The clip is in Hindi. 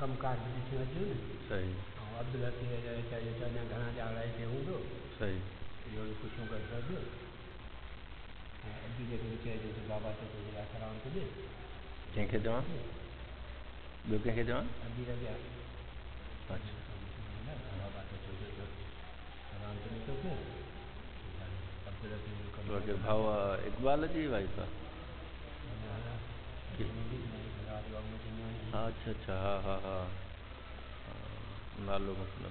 कमकार बि ॾिसी वठिजो न सही। और ऐं अब्दुल हकीम जा चइजो त अञा घणा ॼाण हिते हूंदो सही। इहो बि पुछूं गॾु गॾु ऐं अॼु जेके बि चइजो त बाबा ते तुंहिंजे लाइ सलाम कजे कंहिंखे चवां ॿियो कंहिंखे चवां अॼु अॻियाँ अच्छा। बाबा ते तुंहिंजे जो अब्दुल हकीम जो कमु बाक़ी भाऊ इकबाल जी वाइफ आहे अच्छा अच्छा हाँ हाँ हाँ। नालो मूंखे न